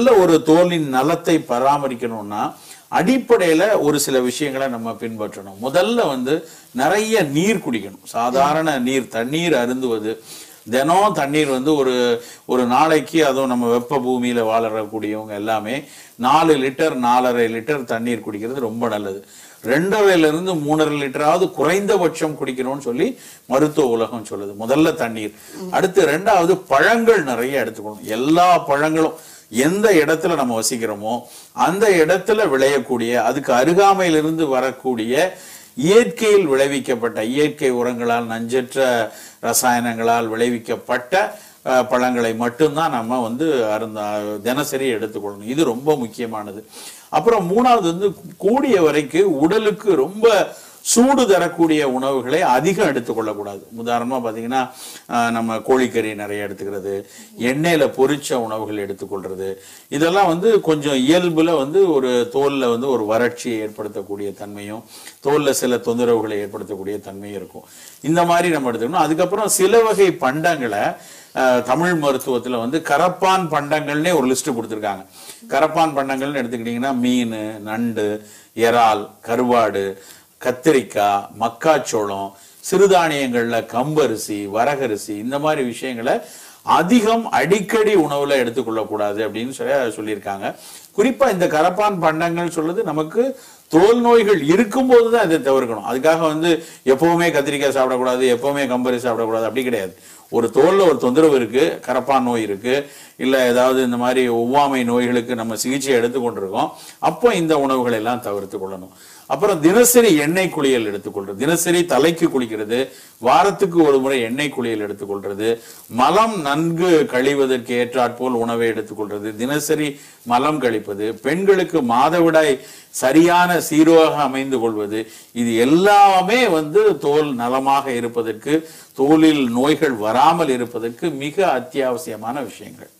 நல்ல ஒரு தோலின் நலத்தை பராமரிக்கணும்னா அடிப்படையில ஒரு சில விஷயங்களை நம்ம பின்பற்றணும். முதல்ல வந்து நிறைய நீர் குடிக்கணும். சாதாரண நீர் தண்ணீர் அருந்துவது. தினம் தண்ணீர் வந்து ஒரு ஒரு நாளைக்கு அதுவும் நம்ம வெப்ப பூமியில வாழறக்கூடியவங்க எல்லாமே நாலு லிட்டர் நாலரை லிட்டர் தண்ணீர் குடிக்கிறது ரொம்ப நல்லது. ரெண்டரைல இருந்து மூணரை லிட்டராவது குறைந்தபட்சம் குடிக்கணும்னு சொல்லி மருத்துவ உலகம் சொல்லுது. முதல்ல தண்ணீர். அடுத்து ரெண்டாவது பழங்கள் நிறைய எடுத்துக்கணும். எல்லா பழங்களும் எந்த இடத்துல நம்ம வசிக்கிறோமோ அந்த இடத்துல விளையக்கூடிய அதுக்கு அருகாமையிலிருந்து வரக்கூடிய இயற்கையில் விளைவிக்கப்பட்ட இயற்கை உரங்களால் நஞ்சற்ற ரசாயனங்களால் விளைவிக்கப்பட்ட பழங்களை மட்டும்தான் நம்ம வந்து அருந்த தினசரி எடுத்துக்கொள்ளணும். இது ரொம்ப முக்கியமானது. அப்புறம் மூணாவது வந்து கூடிய வரைக்கும் உடலுக்கு ரொம்ப சூடு தரக்கூடிய உணவுகளை அதிகம் எடுத்துக்கொள்ளக்கூடாது உதாரணமா பார்த்தீங்கன்னா நம்ம கோழிக்கறி நிறைய எடுத்துக்கிறது எண்ணெயில பொரிச்ச உணவுகள் எடுத்துக்கொள்றது இதெல்லாம் வந்து கொஞ்சம் இயல்புல வந்து ஒரு தோல்ல வந்து ஒரு வறட்சியை ஏற்படுத்தக்கூடிய தன்மையும் தோல்ல சில தொந்தரவுகளை ஏற்படுத்தக்கூடிய தன்மையும் இருக்கும். இந்த மாதிரி நம்ம எடுத்துக்கணும். அதுக்கப்புறம் சில வகை பண்டங்களை தமிழ் மருத்துவத்தில் வந்து கரப்பான் பண்டங்கள்னே ஒரு லிஸ்ட் கொடுத்துருக்காங்க. கரப்பான் பண்டங்கள்னு எடுத்துக்கிட்டிங்கன்னா மீன் நண்டு இறால் கருவாடு கத்திரிக்காய் மக்காச்சோளம் சிறுதானியங்கள்ல கம்பரிசி வரகரிசி இந்த மாதிரி விஷயங்களை அதிகம் அடிக்கடி உணவுல எடுத்துக்கொள்ளக்கூடாது அப்படின்னு சொல்லி சொல்லியிருக்காங்க. குறிப்பா இந்த கரப்பான் பண்டங்கள் சொல்றது நமக்கு தோல் நோய்கள் இருக்கும்போது தான் இதை தவிர்க்கணும். அதுக்காக வந்து எப்பவுமே கத்திரிக்காய் சாப்பிடக்கூடாது எப்பவுமே கம்பரி சாப்பிடக்கூடாது அப்படி கிடையாது. ஒரு தோல்ல ஒரு தொந்தரவு இருக்கு கரப்பான் நோய் இருக்கு இல்ல ஏதாவது இந்த மாதிரி ஒவ்வாமை நோய்களுக்கு நம்ம சிகிச்சை எடுத்துக்கொண்டிருக்கோம் அப்போ இந்த உணவுகளை எல்லாம் தவிர்த்து கொள்ளணும். அப்புறம் தினசரி எண்ணெய் குளியல் எடுத்துக்கொள்றது தினசரி தலைக்கு குளிக்கிறது வாரத்துக்கு ஒரு முறை எண்ணெய் குளியல் எடுத்துக்கொள்றது. மலம் நன்கு கழிவதற்கு ஏற்றாற்போல் உணவை எடுத்துக்கொள்றது. தினசரி மலம் கழிப்பது. பெண்களுக்கு மாதவிடாய் சரியான சீராக அமைந்து கொள்வது. இது எல்லாமே வந்து தோல் நலமாக இருப்பதற்கு தோலில் நோய்கள் வராமல் இருப்பதற்கு மிக அத்தியாவசியமான விஷயங்கள்.